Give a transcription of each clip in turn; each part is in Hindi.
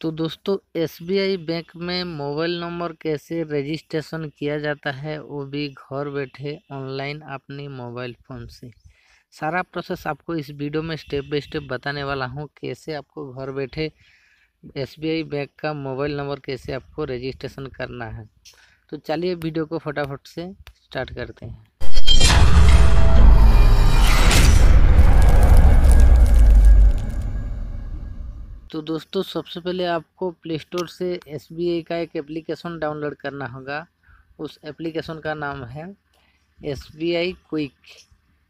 तो दोस्तों, एसबीआई बैंक में मोबाइल नंबर कैसे रजिस्ट्रेशन किया जाता है, वो भी घर बैठे ऑनलाइन अपने मोबाइल फ़ोन से। सारा प्रोसेस आपको इस वीडियो में स्टेप बाय स्टेप बताने वाला हूँ, कैसे आपको घर बैठे एसबीआई बैंक का मोबाइल नंबर कैसे आपको रजिस्ट्रेशन करना है। तो चलिए वीडियो को फटाफट से स्टार्ट करते हैं। तो दोस्तों, सबसे पहले आपको प्ले स्टोर से SBI का एक एप्लीकेशन डाउनलोड करना होगा। उस एप्लीकेशन का नाम है एस क्विक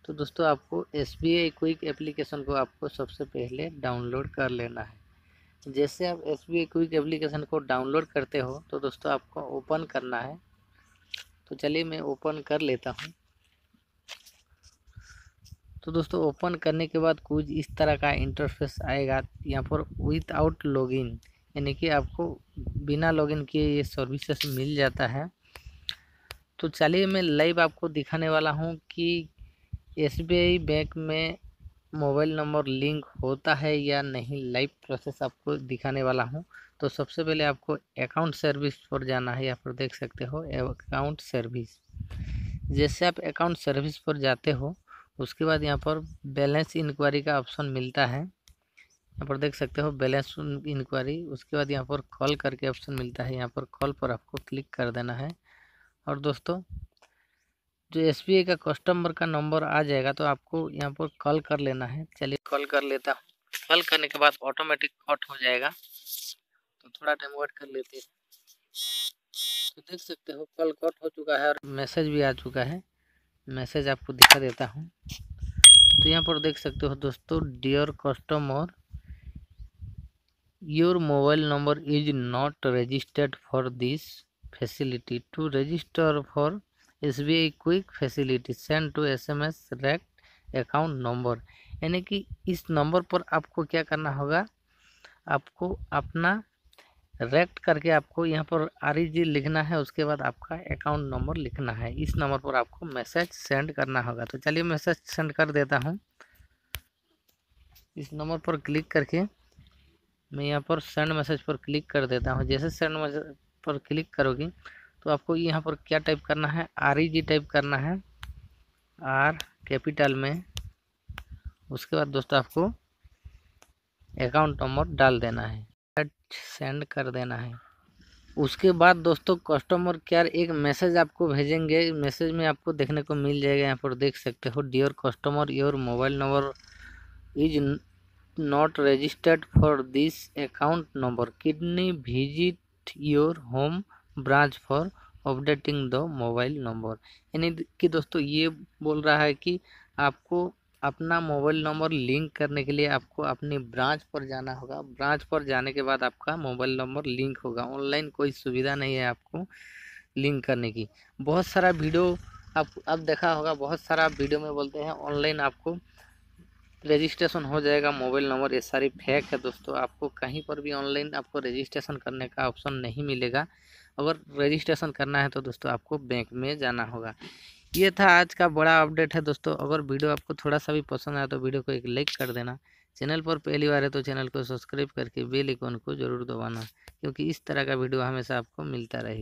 तो दोस्तों, आपको एस क्विक एप्लीकेशन को आपको सबसे पहले डाउनलोड कर लेना है। जैसे आप एस क्विक एप्लीकेशन को डाउनलोड करते हो तो दोस्तों, आपको ओपन करना है। तो चलिए, मैं ओपन कर लेता हूँ। तो दोस्तों ओपन करने के बाद कुछ इस तरह का इंटरफेस आएगा यहाँ पर विदाउट लॉगिन यानी कि आपको बिना लॉगिन किए ये सर्विसेस मिल जाता है। तो चलिए मैं लाइव आपको दिखाने वाला हूँ कि एसबीआई बैंक में मोबाइल नंबर लिंक होता है या नहीं लाइव प्रोसेस आपको दिखाने वाला हूँ। तो सबसे पहले आपको अकाउंट सर्विस पर जाना है, यहाँ पर देख सकते हो अकाउंट सर्विस जैसे आप अकाउंट सर्विस पर जाते हो उसके बाद यहाँ पर बैलेंस इंक्वायरी का ऑप्शन मिलता है। यहाँ पर देख सकते हो बैलेंस इंक्वायरी उसके बाद यहाँ पर कॉल करके ऑप्शन मिलता है। यहाँ पर कॉल पर आपको क्लिक कर देना है। और दोस्तों, जो एस का कस्टमर का नंबर आ जाएगा तो आपको यहाँ पर कॉल कर लेना है। चलिए कॉल कर लेता हूँ। कॉल करने के बाद ऑटोमेटिक कट हो जाएगा। तो थोड़ा टाइम वेट कर लेते हैं। तो देख सकते हो कॉल कट हो चुका है और मैसेज भी आ चुका है। मैसेज आपको दिखा देता हूँ। तो यहाँ पर देख सकते हो दोस्तों dear customer your mobile number is not registered for this facility to register for S B I quick facility send to S M S reg account number यानी कि इस नंबर पर आपको क्या करना होगा? आपको अपना रेक्ट करके आपको यहाँ पर आर जी लिखना है, उसके बाद आपका अकाउंट नंबर लिखना है। इस नंबर पर आपको मैसेज सेंड करना होगा। तो चलिए मैसेज सेंड कर देता हूँ। इस नंबर पर क्लिक करके मैं यहाँ पर सेंड मैसेज पर क्लिक कर देता हूँ। जैसे सेंड मैसेज पर क्लिक करोगी तो आपको यहाँ पर क्या टाइप करना है? आर टाइप करना है। आर कैपिटल में, उसके बाद दोस्तों आपको अकाउंट नंबर डाल देना है। सेंड कर देना है। उसके बाद दोस्तों कस्टमर केयर एक मैसेज आपको भेजेंगे। मैसेज में आपको देखने को मिल जाएगा, यहाँ पर देख सकते हो dear customer your mobile number is not registered for this account number kindly visit your home branch for updating the mobile number यानी कि दोस्तों ये बोल रहा है कि आपको अपना मोबाइल नंबर लिंक करने के लिए आपको अपनी ब्रांच पर जाना होगा। ब्रांच पर जाने के बाद आपका मोबाइल नंबर लिंक होगा। ऑनलाइन कोई सुविधा नहीं है आपको लिंक करने की। बहुत सारा वीडियो आप अब देखा होगा, बहुत सारा वीडियो में बोलते हैं, ऑनलाइन आपको रजिस्ट्रेशन हो जाएगा, मोबाइल नंबर ये सारी फेक है दोस्तों। आपको कहीं पर भी ऑनलाइन आपको रजिस्ट्रेशन करने का ऑप्शन नहीं मिलेगा। अगर रजिस्ट्रेशन करना है तो दोस्तों आपको बैंक में जाना होगा। ये था आज का बड़ा अपडेट है दोस्तों। अगर वीडियो आपको थोड़ा सा भी पसंद आया तो वीडियो को एक लाइक कर देना। चैनल पर पहली बार है तो चैनल को सब्सक्राइब करके बेल आइकन को ज़रूर दबाना, क्योंकि इस तरह का वीडियो हमेशा आपको मिलता रहे।